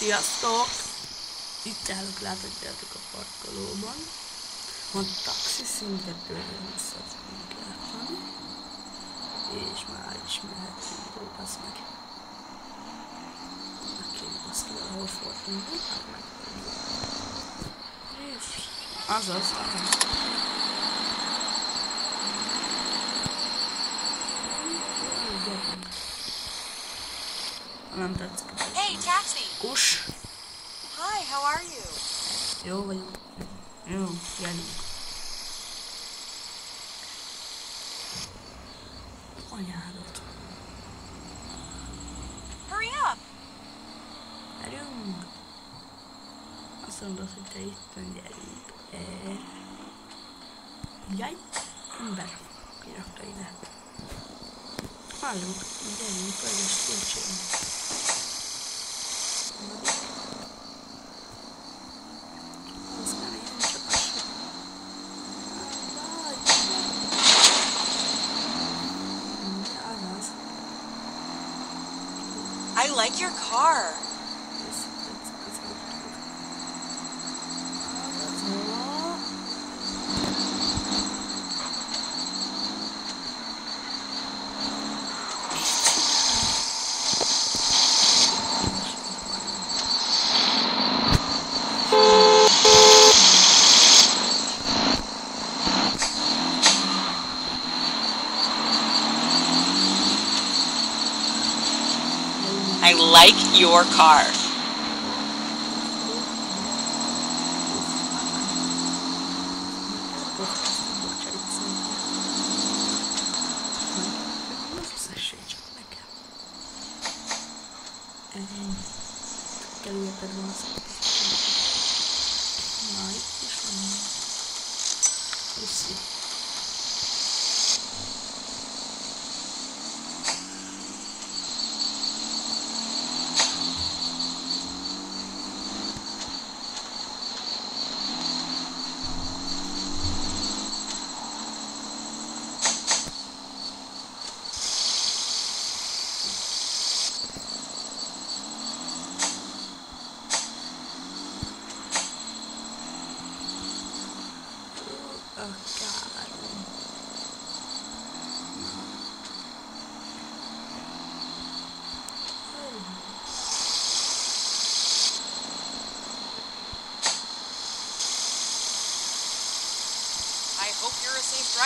Sziasztok! Itt állok, láthatjátok a parkolóban. Van taxi szinte tőlem vissza tudunk játszani. És már is mehetünk, az meg. Meg kéne azt ki valahol fordulni, hát meg. És azaz, azaz. Nem tetszik. Hey, taxi! Hi, how are you? Jó vagyok. Jó, gyerünk. Anyádat. Hurry up! Gyerünk. Azt mondod, hogy te itt van, gyerünk. E... Jaj, ember. Kirakta ide. Halló, gyerünk, vegyes kulcsém. Like your car. Like your car. Kerüljetek van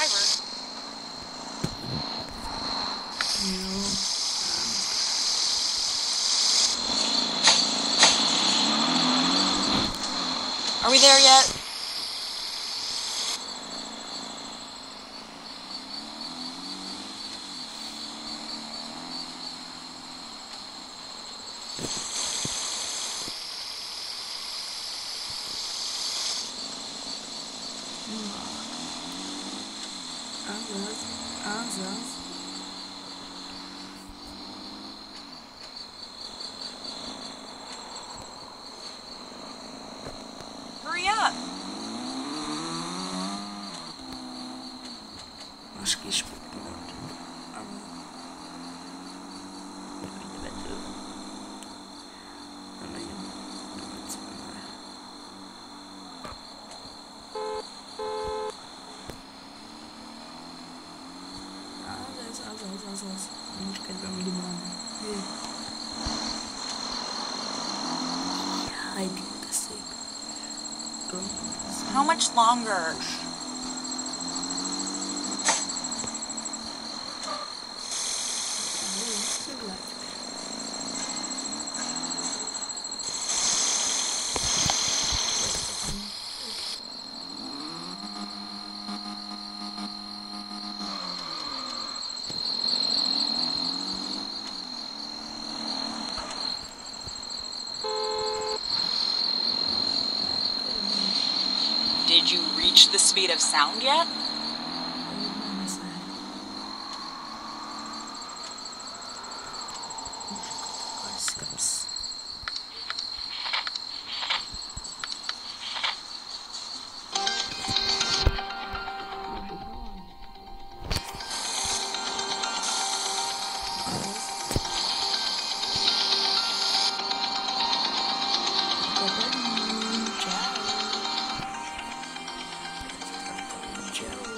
driver. Are we there yet? Azaz. Azaz. Hurry up! Most kis De szép. Gömb. How much longer? Did you reach the speed of sound yet? Wow!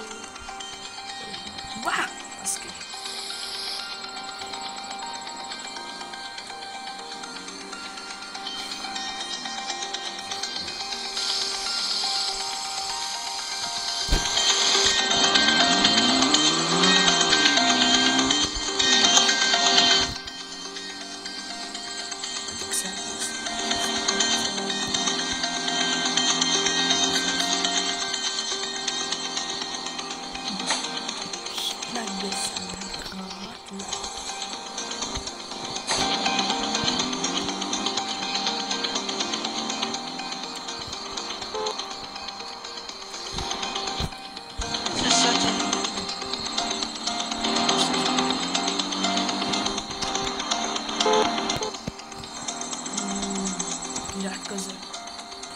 Király között.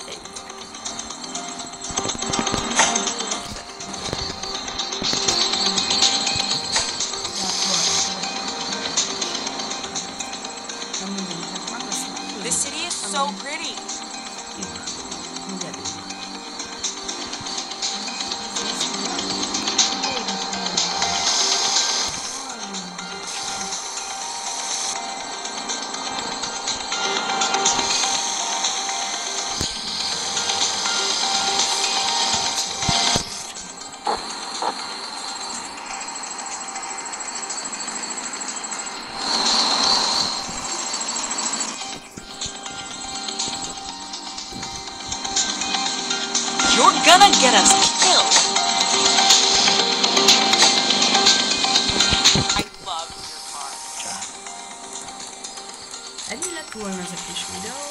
Egy. Nem mindegyiknek van, azt nem The city is so pretty. Gonna get us killed. I love your car. Ennyi lett volna ez a kis videó.